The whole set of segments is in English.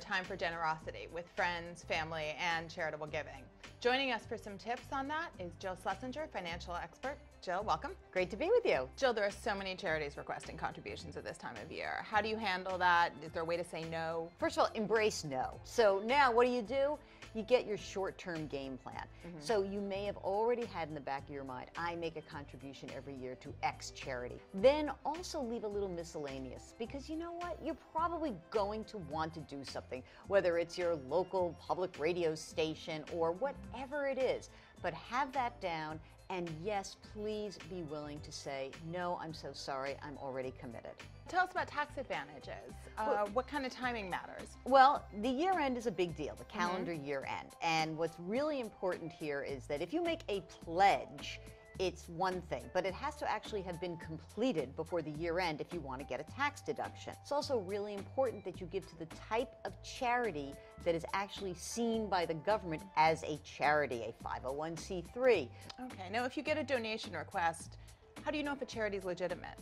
a time for generosity with friends, family, and charitable giving. Joining us for some tips on that is Jill Schlesinger, financial expert. Jill, welcome. Great to be with you. Jill, there are so many charities requesting contributions at this time of year. How do you handle that? Is there a way to say no? First of all, embrace no. So now what do you do? You get your short-term game plan. Mm-hmm. So you may have already had in the back of your mind, I make a contribution every year to X charity. Then also leave a little miscellaneous because you know what? You're probably going to want to do something, whether it's your local public radio station or whatever it is. But have that down and yes, please be willing to say, no, I'm so sorry, I'm already committed. Tell us about tax advantages. Uh, well, what kind of timing matters? Well, the year end is a big deal, the calendar mm -hmm. year end. And what's really important here is that if you make a pledge, it's one thing, but it has to actually have been completed before the year end if you want to get a tax deduction. It's also really important that you give to the type of charity that is actually seen by the government as a charity, a 501c3. Okay, now if you get a donation request, how do you know if a charity is legitimate?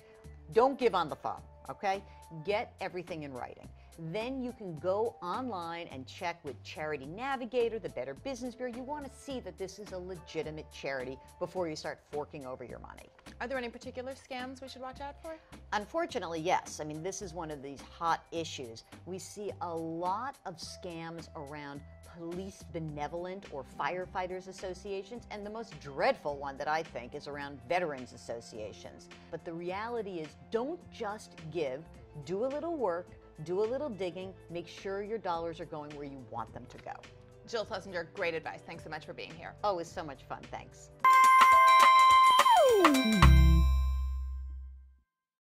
Don't give on the phone, okay? Get everything in writing. Then you can go online and check with Charity Navigator, the Better Business Bureau. You want to see that this is a legitimate charity before you start forking over your money. Are there any particular scams we should watch out for? Unfortunately, yes. I mean, this is one of these hot issues. We see a lot of scams around police benevolent or firefighters associations, and the most dreadful one that I think is around veterans associations. But the reality is don't just give, do a little work, do a little digging, make sure your dollars are going where you want them to go. Jill Schlesinger, great advice. Thanks so much for being here. It's so much fun. Thanks.